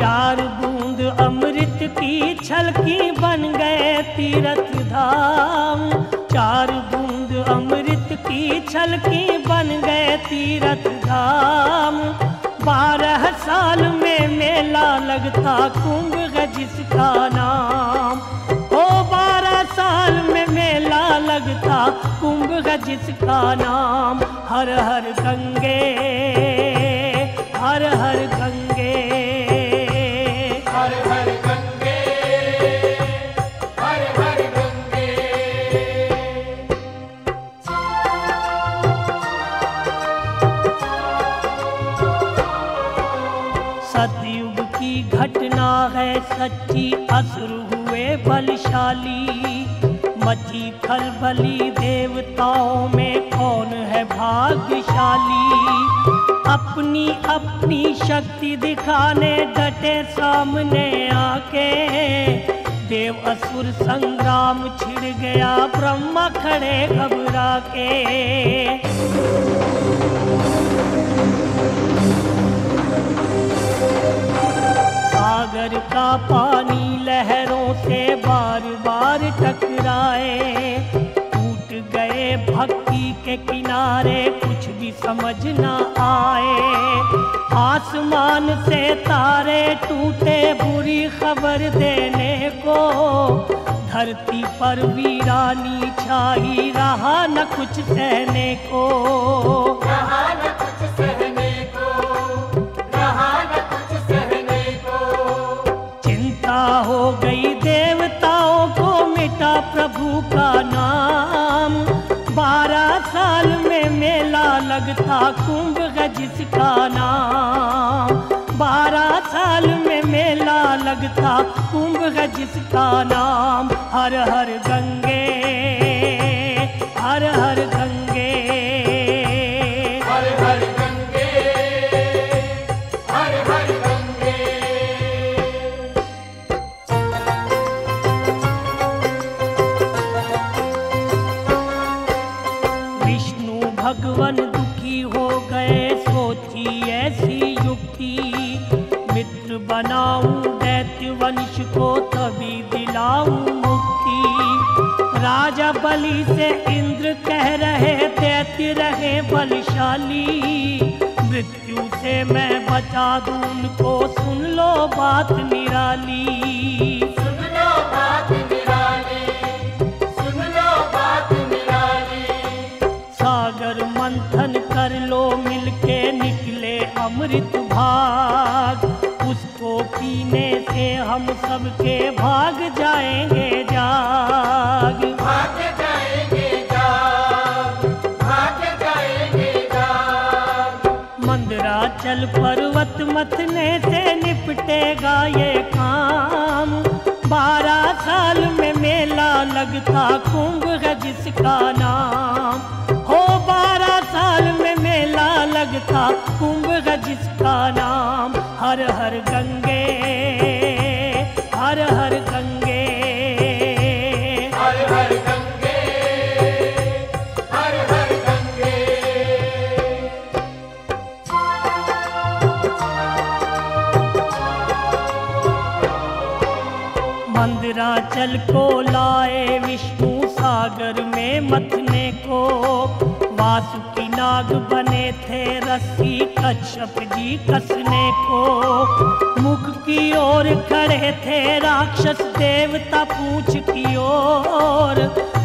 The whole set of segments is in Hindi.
चार बूंद अमृत की छलकी बन गए तीरथ धाम। चार बूंद अमृत की छलकी बन गए तीरथ धाम। बारह साल में मेला लगता कुंभ है जिसका नाम। ओ बारह साल में मेला लगता कुंभ है जिसका नाम। हर हर गंगे, हर हर गंगे। सच्ची असुर हुए बलशाली। मची खलबली देवताओं में कौन है भाग्यशाली? अपनी अपनी शक्ति दिखाने डटे सामने आके। देव असुर संग्राम छिड़ गया, ब्रह्मा खड़े घबरा के। पानी लहरों से बार बार टकराए। टूट गए भक्ति के किनारे, कुछ भी समझ न आए। आसमान से तारे टूटे, बुरी खबर देने को। धरती पर वीरानी छाई, रहा न कुछ सहने को। लगता कुंभ है जिसका नाम हर हर गंगे। राजा बलि से इंद्र कह रहे दैत्य रहे बलशाली। मृत्यु से मैं बचा दूँ उनको सुन लो बात निराली। सुन लो बात निराली सुन लो बात निराली। सागर मंथन कर लो मिलके निकले अमृत भाग। उसको पीने से हम सबके भाग जाएँगे। मंदराचल पर्वत मथने से निपटेगा ये काम। बारह साल में मेला लगता कुंभ है जिसका नाम। हो बारह साल में मेला लगता कुंभ है जिसका नाम। हर हर गंगे नाग बने थे रस्सी कश्यप जी कसने को। मुख की ओर खड़े थे राक्षस देवता पूछ की ओर।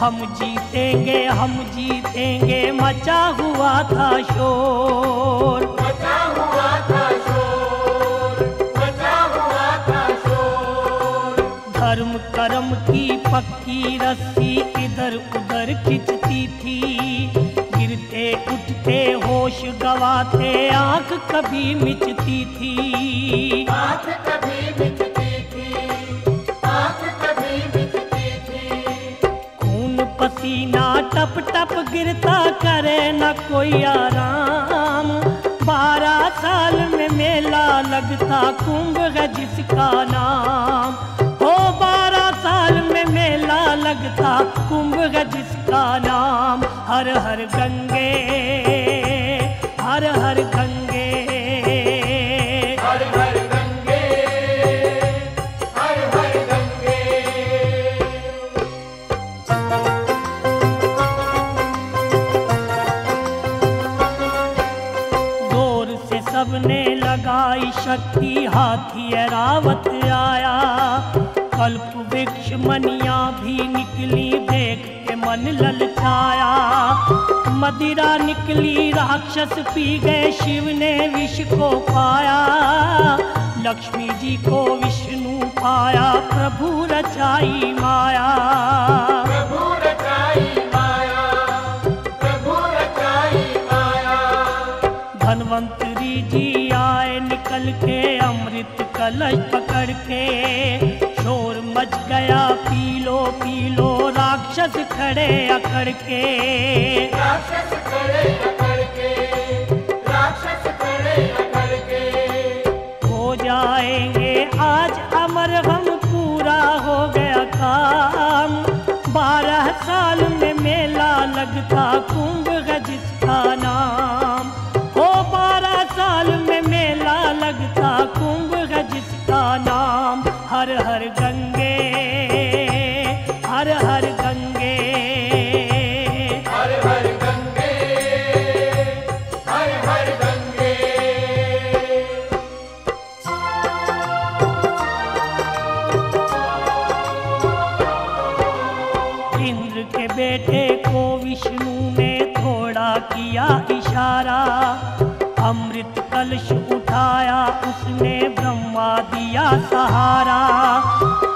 हम जीतेंगे हम जीतेंगे मचा हुआ था शोर। बचा हुआ था शोर बचा हुआ था शोर। धर्म कर्म की पक्की रस्सी इधर उधर खिंचती थी। उठते होश गवाते आँख कभी मिचती थी। आँख कभी मिटती थी आँख कभी मिटती थी। खून पसीना टप टप गिरता करे न कोई आराम। बारह साल में मेला लगता कुंभ है जिसका नाम। था कुंभ का जिसका नाम हर हर गंगे हर हर गंगे। हर हर गंगे हर हर गंगे। ज़ोर से सबने लगाई शक्ति हाथी रावत आया। कल्प वृक्ष मनिया भी निकली देख के मन ललचाया। मदिरा निकली राक्षस पी गए शिव ने विष को पाया। लक्ष्मी जी को विष्णु पाया प्रभु रचाई माया। प्रभु रचाई माया प्रभु रचाई माया। धनवंतरी जी आए निकल के अमृत कलश पकड़ के। शोर मच गया पीलो पीलो राक्षस खड़े अकड़ के। राक्षस खड़े अकड़ के राक्षस खड़े अकड़ के। हो जाएँगे आज अमर हम पूरा हो गया काम। बारह साल में मेला लगता कुंभ है जिसका नाम। हो बारह साल में मेला लगता कुंभ है जिसका नाम। हर हर गंगे हर हर गंगे। हर हर गंगे हर हर गंगे। इंद्र के बेटे को विष्णु ने थोड़ा किया इशारा। अमृत कलश उठाया उसने ब्रह्मा दिया सहारा।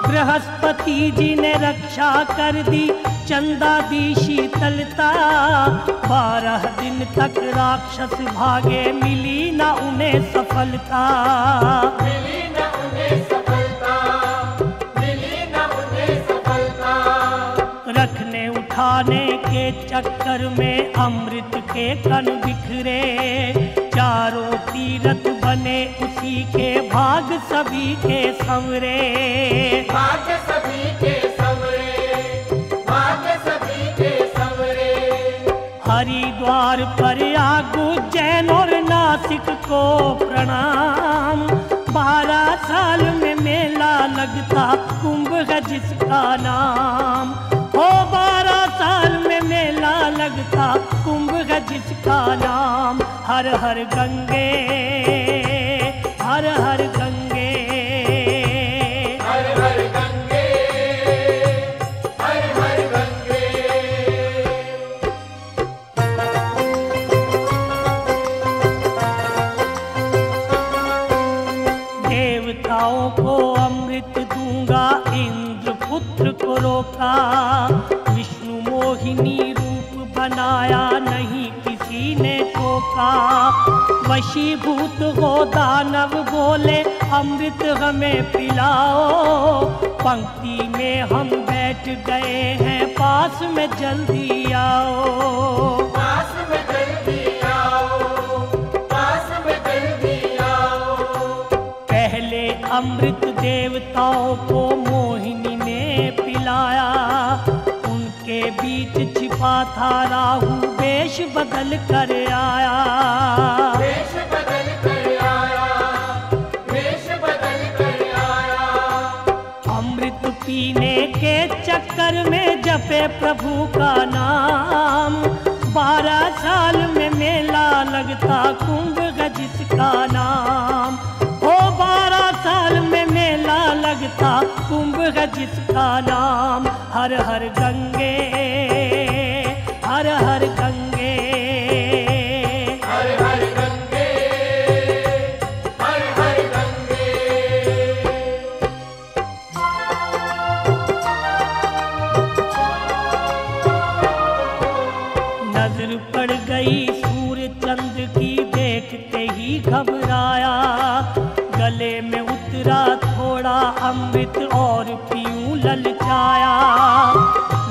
बृहस्पति जी ने रक्षा कर दी चंदा दी शीतलता। बारह दिन तक राक्षस भागे मिली ना उन्हें सफलता। मिली न उन्हें सफलता मिली न उन्हें सफलता। रखने उठाने के चक्कर में अमृत के कण बिखरे। चारों तीरथ बने उसी के भाग सभी के संवरे। भाग्य सभी के संवरे भाग्य सभी के संवरे। हरिद्वार प्रयाग उज्जैन और नासिक को प्रणाम। बारह साल में मेला लगता कुंभ है जिसका नाम। जिसका नाम हर हर गंगे हर हर गंगे। वशीभूत हो दानव बोले अमृत हमें पिलाओ। पंक्ति में हम बैठ गए हैं पास में जल्दी आओ। पास में जल्दी आओ पास में जल्दी आओ। पहले अमृत देवताओं बीच छिपा था राहु वेश बदल कर आया। वेश बदल कर आया वेश बदल कर आया। अमृत पीने के चक्कर में जपे प्रभु का नाम। बारह साल में मेला लगता कुंभ जिसका नाम। लगता कुंभ है जिसका नाम हर हर गंगे हर हर गंगे। हर हर गंगे हर हर गंगे। नज़र पड़ गई सूर्य चंद्र की देखते ही घबराया। गले में उतरा थोड़ा अमृत और पीऊं ललचाया।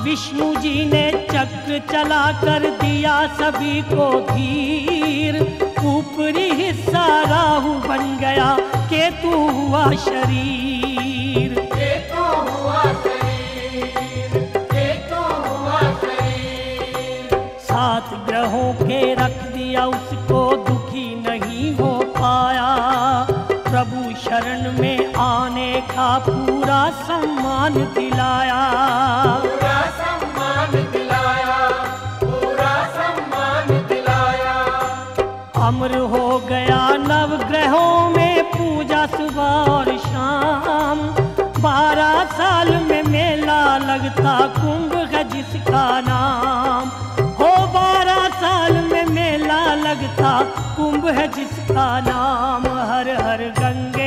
विष्णु जी ने चक्र चला कर दिया सभी को धीर। ऊपरी हिस्सा राहु बन गया केतु हुआ शरीर। केतु हुआ शरीर केतु हुआ शरीर। सात ग्रहों के रख दिया उसको देखा पूरा सम्मान दिलाया। पूरा सम्मान दिलाया पूरा सम्मान दिलाया। अमर हो गया नव ग्रहों में पूजा सुबह और शाम। बारह साल में मेला लगता कुंभ है जिसका नाम। हो बारह साल में मेला लगता कुंभ है जिसका नाम। हर हर गंगा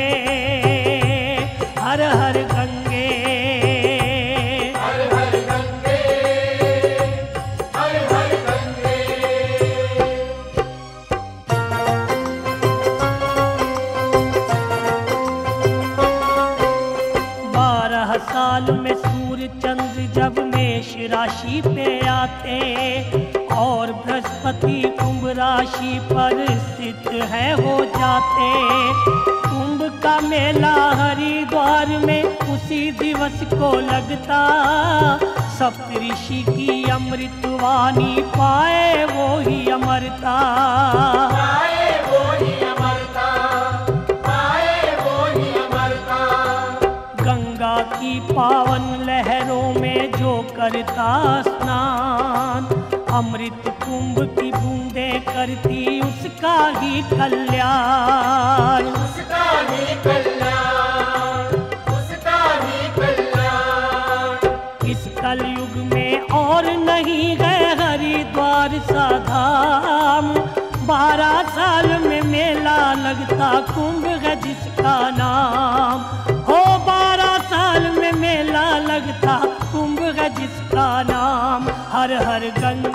स्थित है हो जाते। कुंभ का मेला हरिद्वार में उसी दिवस को लगता। सप्तऋषि की अमृतवाणी पाए वो ही अमरता। पाए वो ही अमरता पाए वो ही अमरता। गंगा की पावन लहरों में जो करता स्नान अमृत कुंभ की बूंदे करती उसका ही कल्याण। उसका ही कल्याण उसका ही कल्याण। इस कलयुग में और नहीं है हरिद्वार सा धाम। बारह साल में मेला लगता कुंभ है जिसका नाम